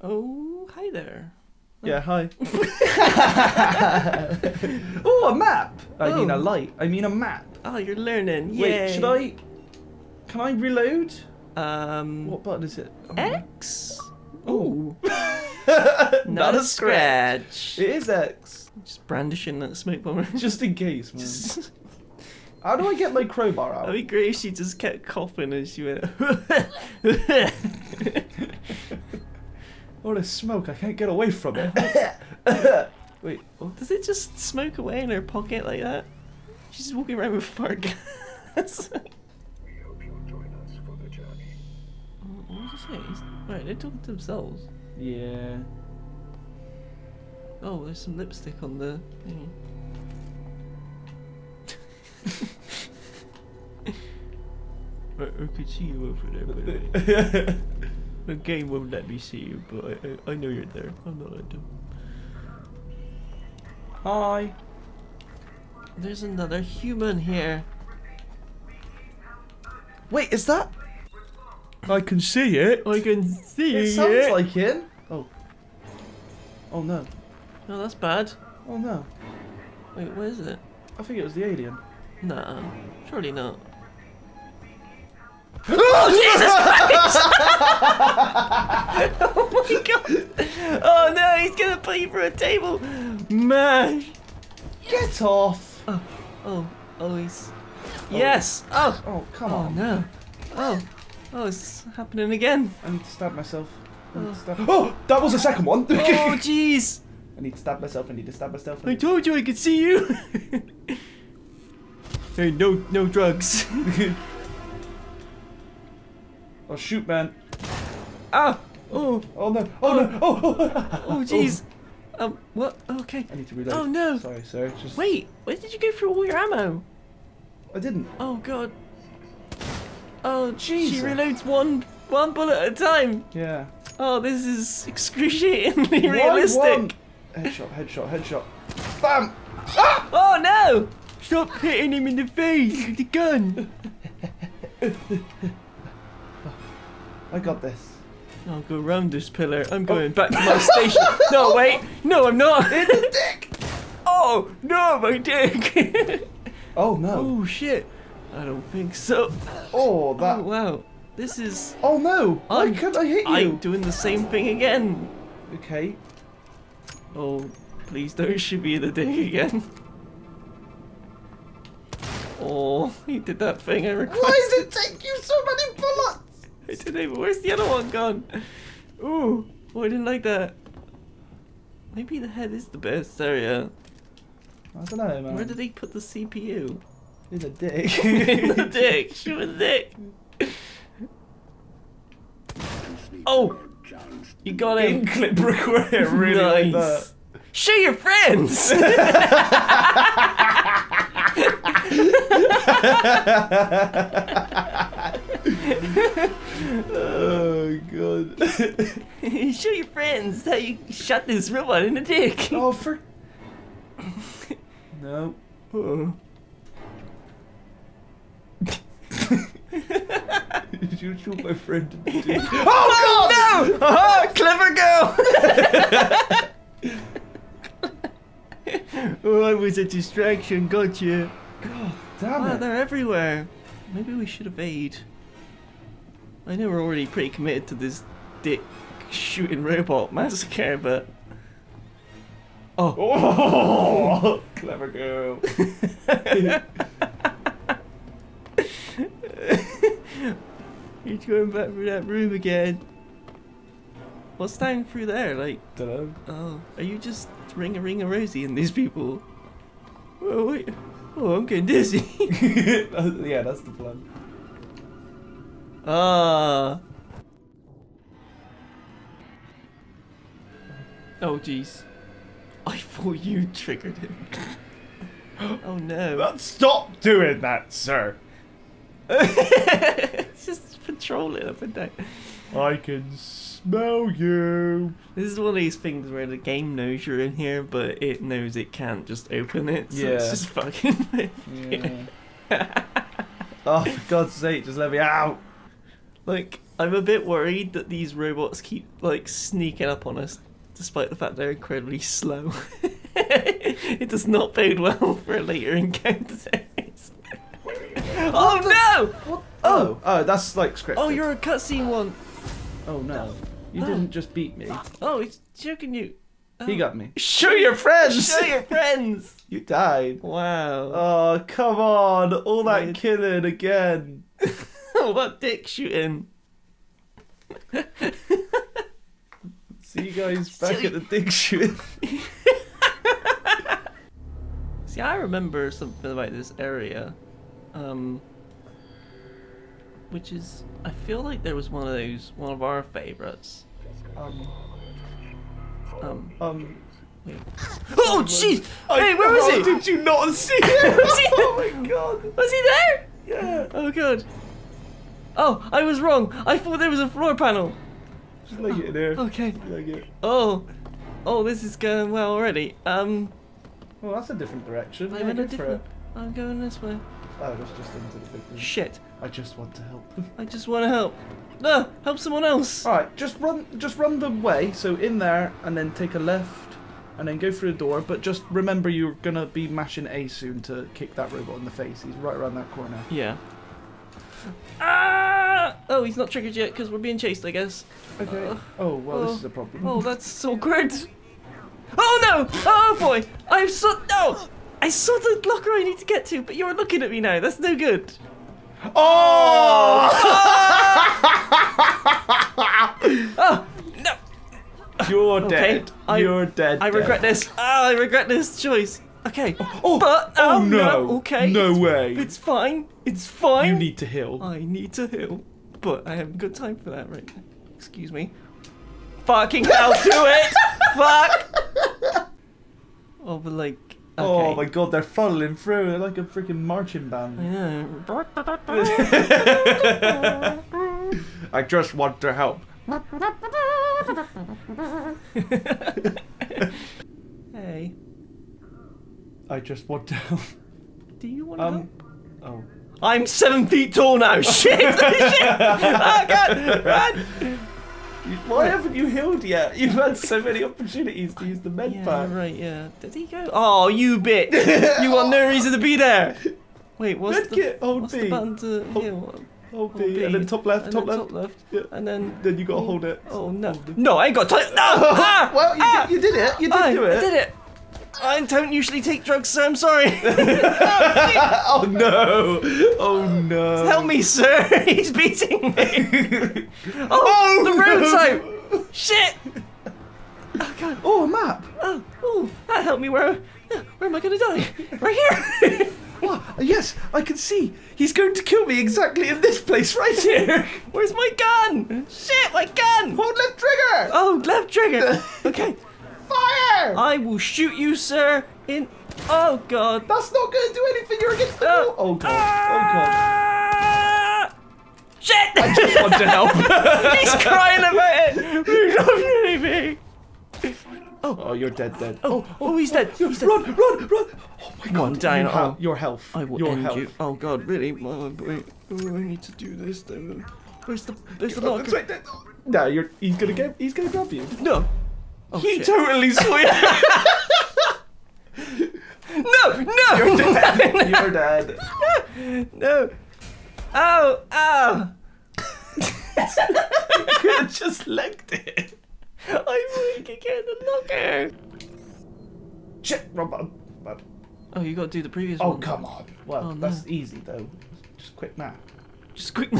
Oh, hi there. Yeah, hi. oh, a map. I mean a Oh. light. I mean a map. Oh, you're learning. Wait, should I? Can I reload? Um, What button is it? Oh, X? Oh. Not, Not a scratch. It is X. Just brandishing that smoke bomber. Just in case, man. Just- How do I get my crowbar out? That'd be great if she just kept coughing as she went. All this smoke, I can't get away from it. Wait, oh, Does it just smoke away in her pocket like that? She's walking around with fart gas. We hope you'll join us for the journey. what was he saying? He's- Right, they're talking to themselves. yeah. Oh, there's some lipstick on the thingy. I, I could see you over there, by the way. The game won't let me see you, but I, I, I know you're there. I'm not them. Hi. There's another human here. Wait, is that? I can see it. I can see It sounds like him. Oh. Oh no. Oh, that's bad. Oh no. Wait, where is it? I think it was the alien. Nah, surely not. oh Jesus! Oh my god! Oh no, he's gonna you through a table! Man! Get off. Oh, oh, oh, he's. Oh. Yes! Oh! Oh come Oh on. no! Oh! Oh, it's happening again! I need to stab myself. I need to Oh. stab. Oh, that was the second one. Oh jeez! I need to stab myself. I need to stab myself. I told you I could see you! hey, no, no drugs. oh shoot, man. ah! Oh! Oh no. Oh, no. Oh. Oh. Oh jeez! Um, what? Okay. I need to reload. Oh no! Sorry, sir. Just. Wait, where did you go through all your ammo? I didn't. Oh god. Oh jeez. she reloads one one bullet at a time. Yeah. Oh, this is excruciatingly Why realistic. one? Headshot. Headshot. Headshot. Bam. Ah! Oh no! Stop hitting him in the face with the gun. I got this. I'll go round this pillar. I'm oh. going back to my station. No, wait. No, I'm not. It's dick. Oh no, my dick. Oh no. oh shit. I don't think so. Oh that. Oh wow. This is. Oh no. Why I'm- could I hit you? I'm doing the same thing again. Okay. Oh, please don't shoot me in the dick again. Oh, he did that thing I requested. Why does it take you so many bullets? I didn't even. Where's the other one gone? Ooh, oh, I didn't like that. Maybe the head is the best area. I don't know, man. Where did they put the CPU? In the dick. in the dick. Shoot in the dick. Oh, you got him. clip require really like nice. that. Show your friends. oh god. Show your friends how you shot this robot in the dick. oh for. No. Oh. Did you shoot my friend in the dick? Oh, god no! Oh, clever girl! oh, I was a distraction, gotcha. God damn Wow, it. they're everywhere. Maybe we should evade. I know we're already pretty committed to this dick shooting robot massacre, but. Oh. Oh, clever girl. He's going back through that room again. What's down through there? Like, Dunno. oh, are you just ring a ring a rosy and these people? Oh, wait. Oh, I'm getting dizzy. yeah, that's the plan. Ah. Oh, jeez. I thought you triggered him. oh no. Stop doing that, sir. it's just patrolling up and down. I can smell you. This is one of these things where the game knows you're in here, but it knows it can't just open it. So it's Yeah. just fucking Yeah. oh, for God's sake, just let me out. Like, I'm a bit worried that these robots keep like sneaking up on us, despite the fact they're incredibly slow. it does not bode well for a later encounters. oh no! What? Oh, oh, that's like scripted. Oh, you're a cutscene one. Oh no, you Oh. didn't just beat me. Oh, he's joking you. He got me. Oh. Show your friends. Show your friends. You died. Wow. Oh come on! All that Weird. killing again. What dick shooting? See you guys back at the dick shooting. See, I remember something about this area, um, which is I feel like there was one of those one of our favorites. Um, Um, um. wait. Oh jeez! Hey, where was he? Did you not see it? Was he- oh my god! Was he there? Yeah. Oh god. Oh, I was wrong. I thought there was a floor panel. Just like it in there. Okay. Like it. Oh, oh, this is going well already. Um, Well, that's a different direction. I'm yeah, in a different. I'm going this way. Oh, that's just into the big room. Shit! I just want to help. I just want to help. No, help someone else. All right, just run, just run the way. So in there, and then take a left, and then go through the door. But just remember, you're gonna be mashing A soon to kick that robot in the face. He's right around that corner. Yeah. Ah! Oh, he's not triggered yet because we're being chased, I guess. Okay. Uh, oh well, oh, this is a problem. Oh, that's awkward. Oh no! Oh boy! I'm so no! I saw the locker I need to get to, but you're looking at me now. That's no good. Oh! Oh no! You're Okay, dead. I- You're dead. I dead. regret this. Ah, I regret this choice. Okay. Oh, but oh oh, no. Okay. No it's, way. It's fine. It's fine. You need to heal. I need to heal, but I haven't got time for that right now. Excuse me. Fucking hell, do it! Fuck! Oh, but like. Okay. Oh my god, they're funneling through. They're like a freaking marching band. know. I just want to help. hey, I just want to help. do you want to Um. help? Oh. I'm seven feet tall now. Shit! Shit! Oh god! Run! Why haven't you healed yet? You've had so many opportunities to use the med Yeah, pack. right. Yeah. Did he go? Oh, you bitch! you got no reason to be there. Wait, what's the Medkit, hold what's B. the button to Hold- heal? Hold Hold B, and then top left, and top then left. top left, Yeah. and then Then you gotta hold it. Oh no! No, I ain't got time. No! ah! well, you, ah! did, you did it. You did I, do it. I did it. I don't usually take drugs, so I'm sorry. oh no! Oh no! Help me, sir. He's beating me. Oh, Oh, the road's no. out. Shit. Oh god. Oh, a map. Oh, oh, that helped me. Where, where am I gonna die? Right here. What? Uh, yes, I can see. He's going to kill me exactly in this place right here. Where's my gun? Shit, my gun. Hold left trigger. Oh, left trigger. Okay. Fire! I will shoot you, sir. In. Oh god. That's not going to do anything. You're against the Oh. wall. Oh god. Oh Ah! Shit! god. Just want to help. He's crying about it. We love you, baby. Oh, you're dead, dead. Oh, oh, he's dead. He's dead. Run, run, run! Oh my god. Your, hel- Oh. your health. I will your end health. you. Oh God, really? Oh, wait. Oh, I need to do this. Then. Where's the? There's the Oh, locker. right. No, you're. He's gonna get. He's gonna grab you. No. Oh, he shit. totally saw you. No! No! You're dead. You're dead. no! Oh! Oh! Could have just legged it. I we can get in the locker. Shit, wrong button. Oh, you got to do the previous Oh one. come on. Well, Oh, no. that's easy though. Just quick math. Just quick.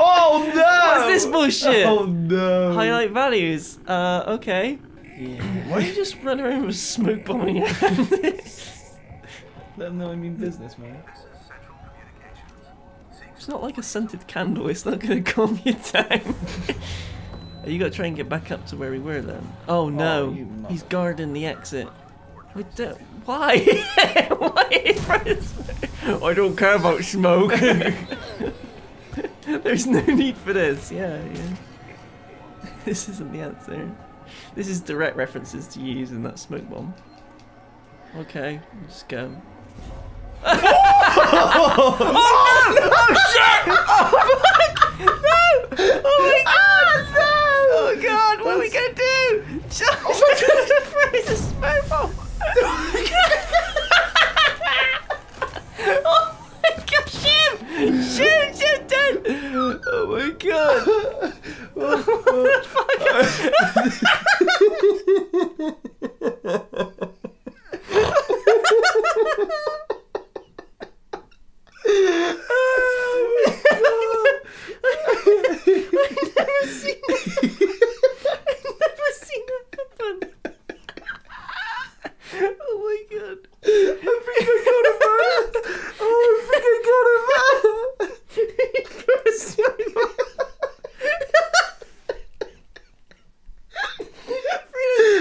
Oh no! What's this bullshit? Oh no! Highlight values. Uh, okay. Yeah. Why don't you just run around with smoke bomb in your hand? Let them know I mean business, man. It's not like a scented candle. It's not going to calm you down. you got to try and get back up to where we were then. Oh no, mother- he's guarding the exit. I don't- Why? Why? I don't care about smoke. There's no need for this. Yeah, yeah. This isn't the answer. This is direct references to you using that smoke bomb. Okay, let's go. Oh my god! Oh god, what are we gonna do? Oh my god! Where is the smoke bomb? oh my god, shoot! Shoot, shoot, dude! Oh my god! never seen I've never seen that happen. Oh my god. I think I got him, man. Oh, I think I got him, Freedom's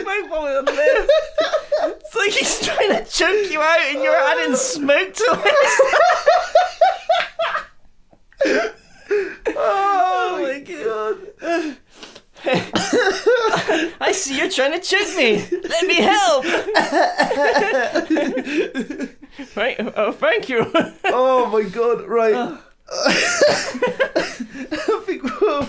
smoke bomb on the left. It's like he's trying to choke you out and you're adding smoke to it. Oh, oh my god. I see you're trying to choke me. Let me help. right. Oh, thank you. Oh my god, right. I think we'll.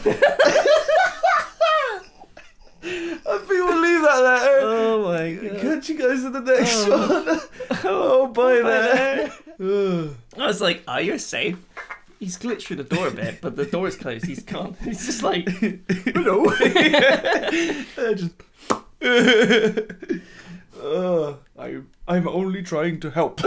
I think we'll leave that there. Oh my god. Catch you guys in the next Oh. one. Oh, bye there. I was like, oh, you're safe. He's glitched through the door a bit, but the door's closed. He's gone. He's just like, no. Just. Uh, I, I'm only trying to help.